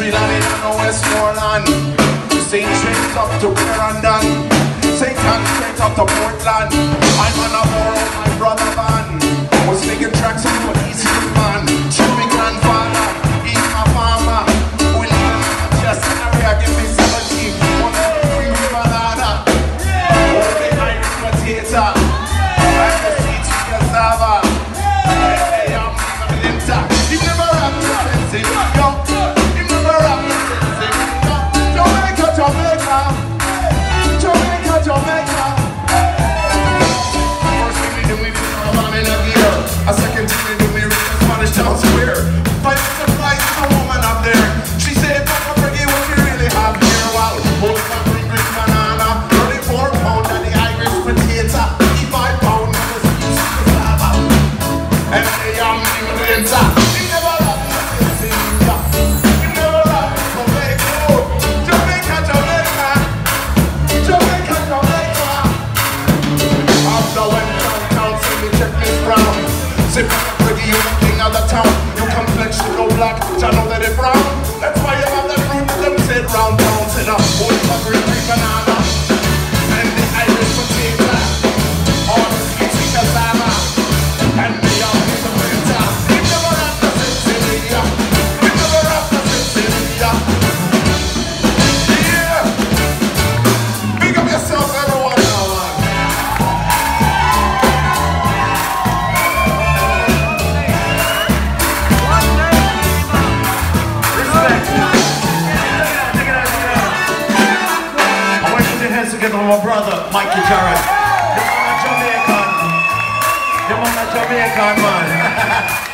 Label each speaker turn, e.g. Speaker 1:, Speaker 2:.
Speaker 1: Trinidad and the Westmoreland. St. straight up to where I'm straight up to Portland. I'm on a
Speaker 2: borrowed hands together for my brother, Mikey Barrett. The Jamaican. Jamaican, man.